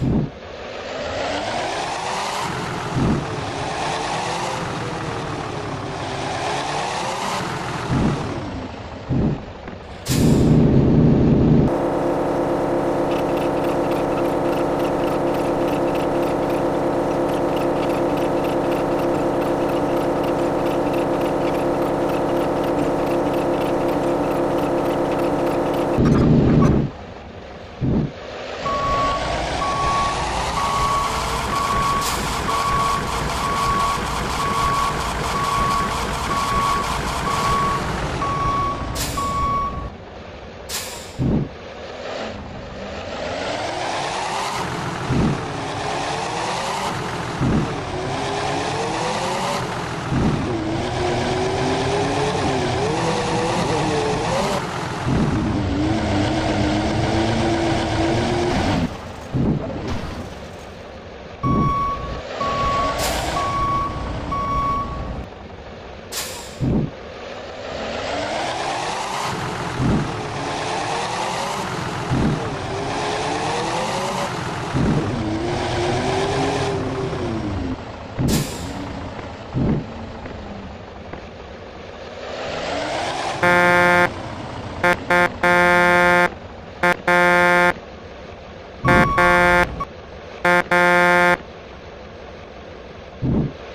Peace. You